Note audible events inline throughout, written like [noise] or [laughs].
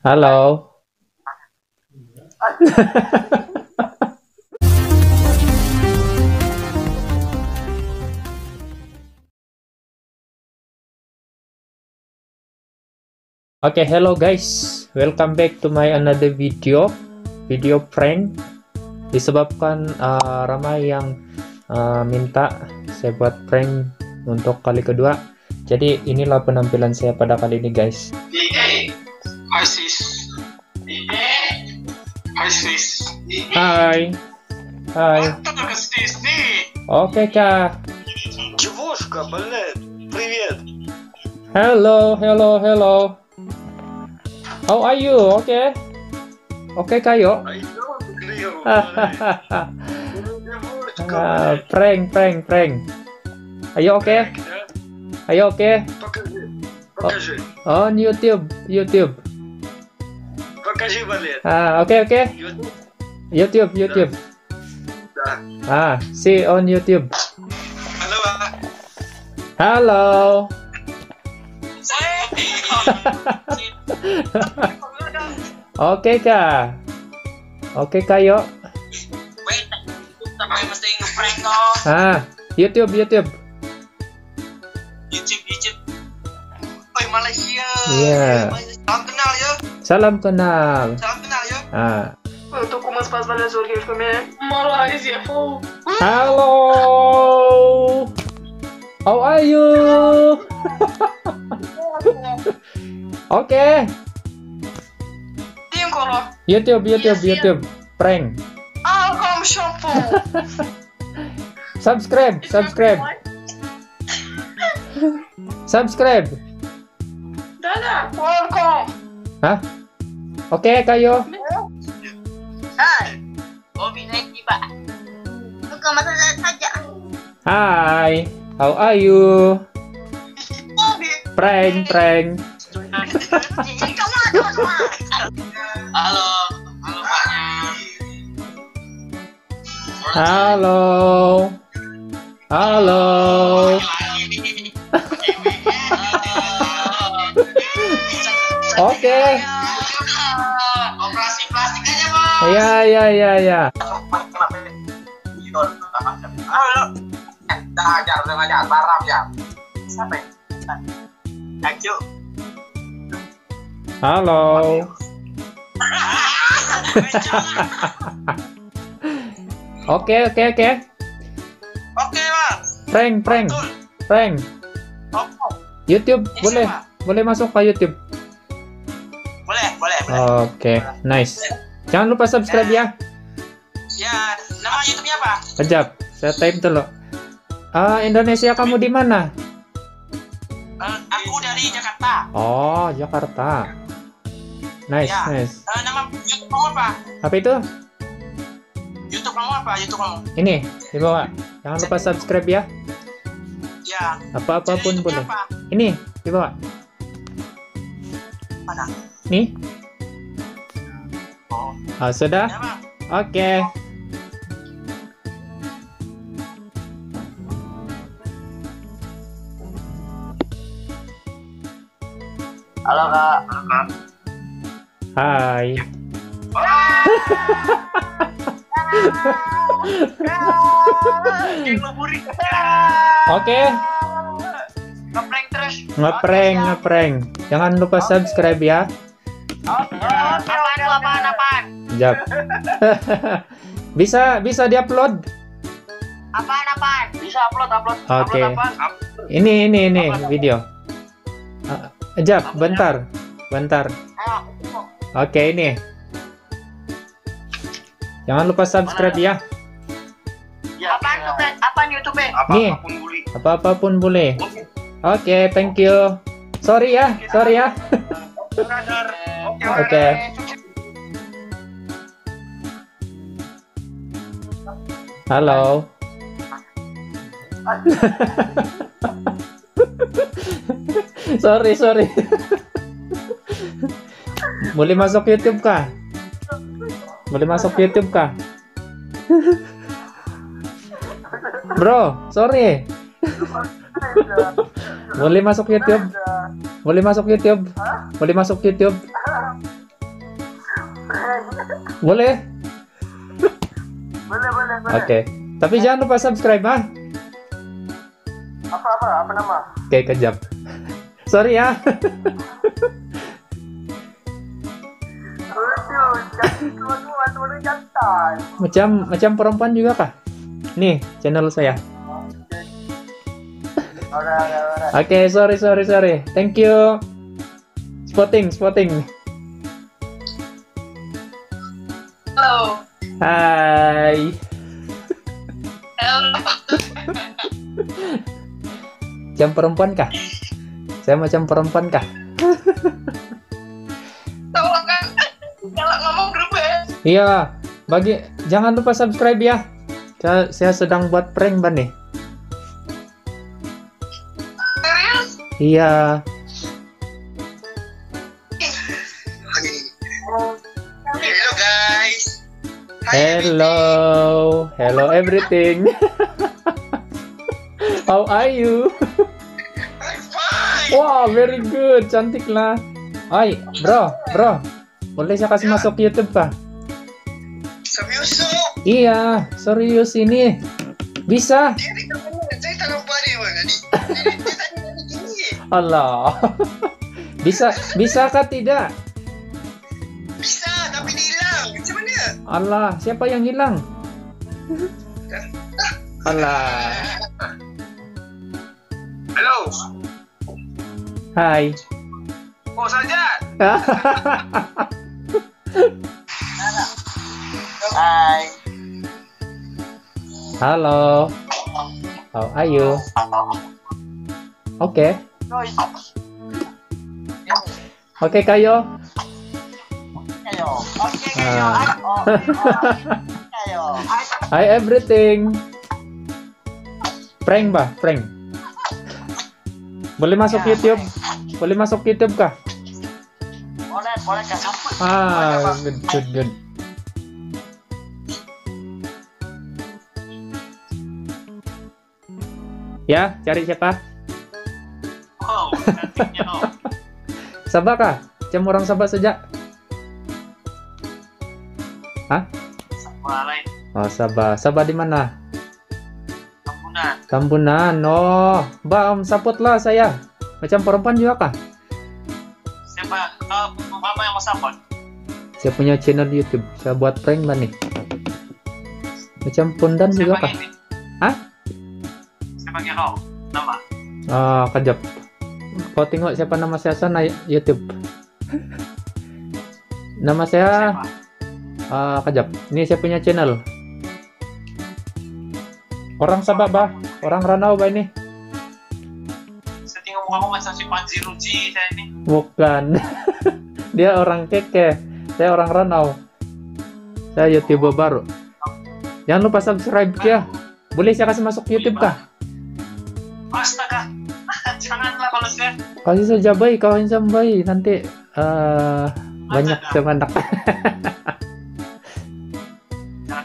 Halo. [laughs] Oke, okay, hello guys. Welcome back to my another video. Video prank. Disebabkan uh, ramai yang uh, minta saya buat prank untuk kali kedua. Jadi inilah penampilan saya pada kali ini guys. Hi sis. Hi sis. Hai. Hai. Oke kak. Девушка, блин, привет. Hello, hello, hello. How are you? Okay. Oke okay, kayo. ah, [laughs] prank, prank, prank. Ayo oke? Okay? Ayo oke? Okay? Покажи. Покажи. On YouTube, YouTube. kasih ah oke okay, oke okay. YouTube YouTube ah see on YouTube halo halo saya [laughs] oke kak oke kak yuk Ah, YouTube, YouTube. YouTube, YouTube. Oi Malaysia. Iya. Yeah. Salam kenal ya. Salam kenal. Salam kenal ya. Ah. Eu tô com umas pasvalhas horríveis comer. Malásia, pô. Halo. How are you? [laughs] Oke. Okay. Diam kalau. YouTube, YouTube, YouTube. Prank. Como shampoo. [laughs] subscribe, subscribe. subscribe. Hah? Oke, okay, kayo. Hai, Bobby naik tiba. Bukan saja. Hai, how are you? Bobby. Prank, prank. Halo, halo. Halo. Halo. Oke. Operasi plastik aja bos. Ya, ya, ya, ya. Halo. Ajar, ajar, barang ya. Siapa? Ayo. Halo. [laughs] Oke, oke, oke. Oke, Pak. Prank, prank, prank. YouTube boleh, boleh masuk ke YouTube. Oke, nice. Jangan lupa subscribe ya. Ya, nama YouTube-nya apa? Kejap, saya type dulu. Ah, Indonesia kamu di mana? Eh, aku dari Jakarta. Oh, Jakarta. Nice, Ya. nice. Eh, nama YouTube kamu apa? Apa itu? YouTube kamu apa? YouTube kamu? Ini di bawah. Jangan lupa subscribe ya. Ya. Apa-apapun Channel boleh. Apa? Ini di bawah. Mana? Nih. Oh, Ah, sudah? Oke. Halo, Kak. Hai. [laughs] Oke, Ngeprank terus. ngeprank, ngeprank. Jangan lupa subscribe ya. Apaan tuh, apaan, apaan? Jap. [laughs] bisa bisa diupload. Apaan, apaan? Bisa upload, upload. Oke. Upload apaan? Ini ini ini video. Ah, Jap, bentar. Bentar. Ayo. Oke, ini. Jangan lupa subscribe ya. Ya, apaan tuh, Brad? Apaan YouTube? Nih. Apa pun boleh. Apa-apapun boleh. Oke, thank you. Sorry ya, sorry ya. Oke. [laughs] Oke. Halo. [laughs] sorry, sorry. Boleh masuk YouTube kah? Boleh masuk YouTube kah? Bro, sorry. Boleh masuk YouTube? Boleh masuk YouTube? Boleh masuk YouTube? Boleh? Oke. Tapi jangan lupa subscribe, ah. Apa, apa, apa nama? Oke, kejap. Sorry ya. Macam macam perempuan juga kah? Nih, channel saya. Oke, sorry, sorry, sorry. Thank you. Spotting, spotting. Halo. Hai. Macam perempuan kah? Saya macam perempuan kah? Tolong kan. Kalau ngomong berubah. Iya, bagi jangan lupa subscribe ya. Saya, saya sedang buat prank ban nih. Serius? Iya. Hello guys. Hello, hello everything. [laughs] How are you? Fine. Wow, very good, cantik lah. Ay, bro, bro, boleh saya kasih masuk YouTube kah? Seryoso. Iya, serius ini. Bisa. Allah. [laughs] Bisa, bisakah tidak? Bisa tapi hilang. Macam mana? Allah, siapa yang hilang? Allah. Hello. Hai. Oh saja. Hai. Halo. How are you? Oke. Oke, Kayo. Ayo. Oke, Ah. Ayo. Hi everything. Prank bah, prank. Boleh masuk Ya, YouTube? Boleh masuk YouTube kah? Boleh, boleh kak. Ah, good, good, good. Ya, cari siapa? Wow, oh. [laughs] Sabah kah? Macam orang Sabah saja. Sama lain, Oh, Sabah. Sabah di mana? kampunan. Kambunan. Oh, Bang, support lah saya. Macam perempuan juga kah? Siapa? Uh, mama yang mau support? Saya punya channel YouTube. Saya buat prank ban nih. Macam pundan juga kah? ini? Hah? Siapa kau? Nama? Ah, kejap. Kau tengok siapa nama saya sana YouTube. [laughs] nama saya Siapa? ah kejap. Ini saya punya channel. Orang Sabah bah, orang Ranau bah ini. Mukamu macam si Panji Ruci saya ini. Bukan. [laughs] Dia orang keke. Saya orang Ranau. Saya YouTuber baru. Jangan lupa subscribe ya. Boleh saya kasih masuk YouTube kah? Astaga. [laughs] Janganlah kalau saya. Kasih saja bayi, kawan saja bayi. Nanti eh banyak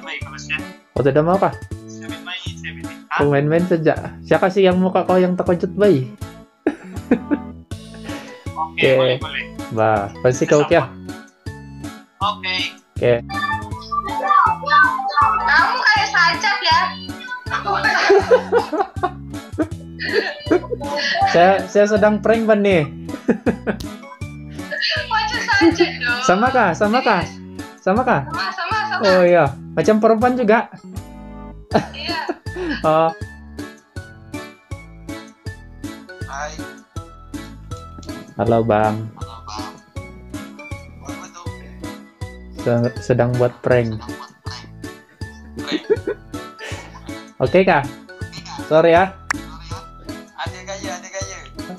baik kalau saya. Kau tidak mau kah? Saya main, saya main. Hah? Kau main-main saja. Saya kasih yang muka kau yang terkejut bayi. Oke, Oke. boleh, boleh. Bah, pasti kau ya. Oke. Oke. Kamu kayak sajak ya. [laughs] Saya saya sedang prank ban nih. Macam sajak dong. Sama kah? Sama kah? Sama kah? Sama, sama, sama. Oh iya, macam perempuan juga. Iya. [laughs] Oh, halo Bang. Sedang buat prank. [laughs] Oke kah? Sorry ya.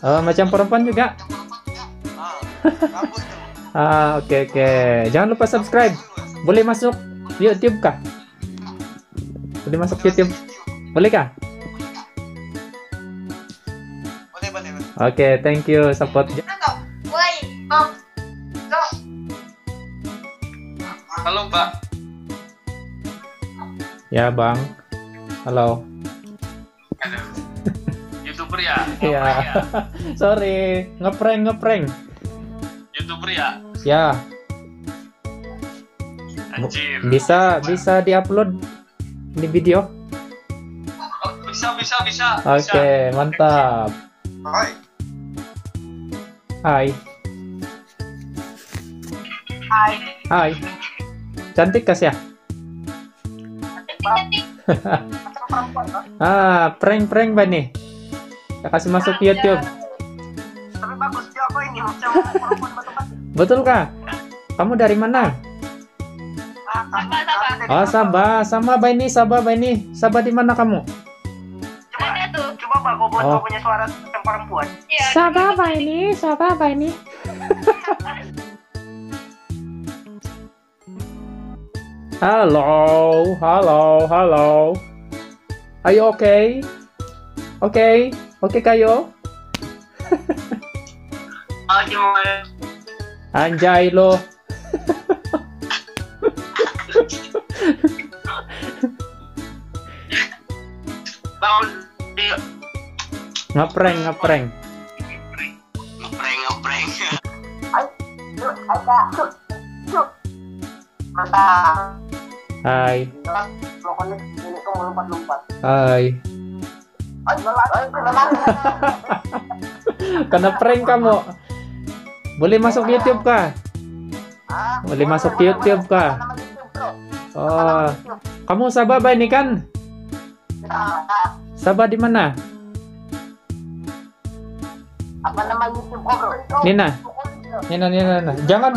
Oh, macam perempuan juga. Ah, [laughs] tu. Ah, oke oke. Jangan lupa subscribe. Boleh masuk YouTube kah? Boleh masuk YouTube. Boleh kah? Boleh. Oke, thank you support. Halo, Mbak. Ya, Bang. Halo. Halo. Youtuber ya? Iya. Ya? [laughs] Sorry, ngeprank ngeprank. Youtuber ya? Ya, Anjir. Bisa bisa diupload di video? Oh, bisa bisa bisa. Oke, bisa. mantap. Hai. Hai. Hai. Hai. Cantik kas ya? [laughs] Ah, prank-prank ba nih? Kita kasih masuk YouTube. Tapi bagus ini macam perempuan. [laughs] Betul kah? Kamu dari mana? Sabah, Sabah. Oh, Sabah. Sama ba ini, Sabah ba ini? Sabah di mana kamu? Ada tuh. Coba pak kau buat Oh. punya suara perempuan. Iya. Sabah ba ini? Sabah ba ini? [laughs] Halo, halo, halo. Are you okay? Okay, okay kayo? Gimana? [laughs] Anjay lo. [laughs] Bangun di Ngeprank, ngeprank. ngepreng ngepreng. Mantap. Hai, hai. [laughs] Kena prank kamu. Boleh masuk YouTube kah? Ah, Boleh masuk YouTube kah? Oh, kamu Sabah ba ini kan? Sabah di mana? Apa nama YouTube? Nina. Nina, Nina, Nina. Jangan,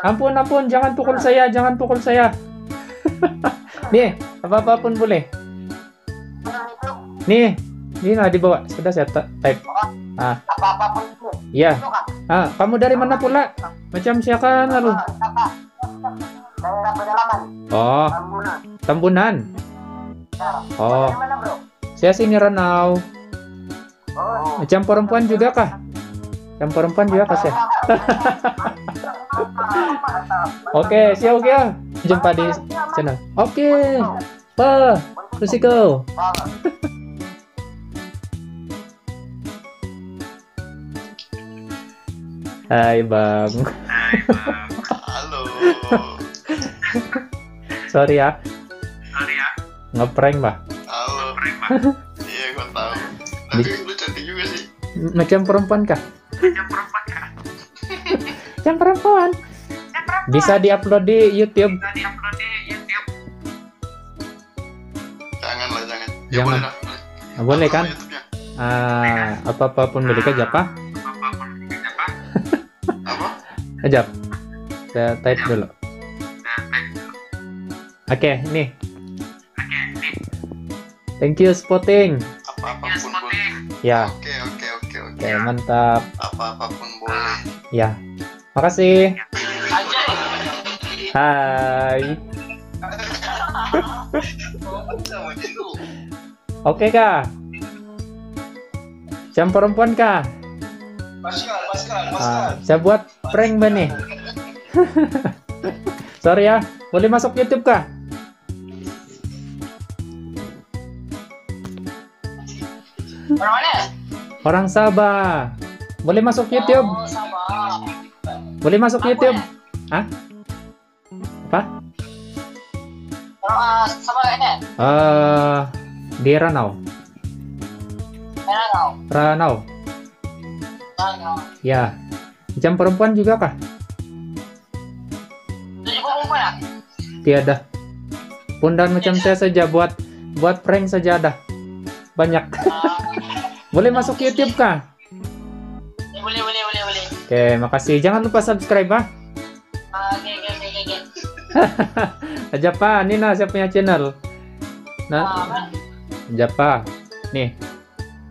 ampun, ampun, jangan pukul saya, jangan pukul saya. [laughs] Nih, apa apa pun boleh. Nih, Nina dibawa. Sudah saya type. Ah, Apa-apa pun itu. iya. Ah, kamu dari mana pula? Macam siapa lalu? Oh. Ya. Oh, saya sini Ranau. Oh. Macam perempuan juga kah? Macam perempuan juga saya? [laughs] Oke, siap oke. Jumpa di channel. Oke. Pa, let's go. Hai bang, Halo. sorry ya, Sorry ya. ngeprank bah. Halo. Ngepreng pak. [laughs] Iya, gua tahu. Tapi lu cantik juga sih. Macam perempuan kah? Yang perempuan ya. Macam perempuan. Bisa diupload di YouTube. Tadi upload di YouTube. Jangan lah, jangan. Ya Jangan. boleh lah. Ah, boleh kan? YouTube-nya. Ah, apa apa pun boleh kerja apa? Apa pun [laughs] ini apa? Apa? Kejap. Saya type tag dulu. Oke, nih. Oke, nih. Thank you spotting. Apa-apapun Ya, boleh. spotting. Ya, Oke, oke, oke, oke. oke, mantap. Apa-apapun boleh. Ya. Makasih. Aja. Hai. Oke kah? Jam perempuan kah? Pascal, Pascal, Ah, saya buat prank ba nih? [laughs] Sorry ya, boleh masuk YouTube kah? Orang mana? Orang Sabah. Boleh masuk YouTube? Oh, sama. Boleh masuk YouTube? Hah? Apa? Ah, sama ini. Eh, di Ranau. Mana kau? Ranau. Mana? Ya. Jam perempuan juga kah? Mana? Tiada. Pundan macam saya saja buat buat prank saja ada. Banyak. Boleh masuk YouTube kah? Boleh, boleh, boleh, boleh. Oke, makasih. Jangan lupa subscribe. Ah, [laughs] Aja pa, Nina saya punya channel. Ah, Nah, apa? aja pa. Nih.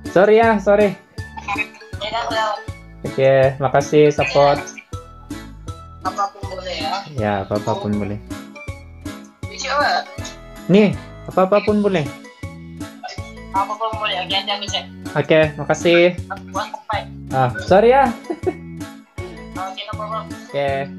Sorry ya, sorry. Ya, dah. Oke, makasih support. Apa pun boleh ya. Ya, apa-apapun boleh. Di siapa? Nih, apa-apapun boleh. Apa pun boleh. Oke. Oke, makasih. Ah, sorry ya. Oke, no problem. Oke.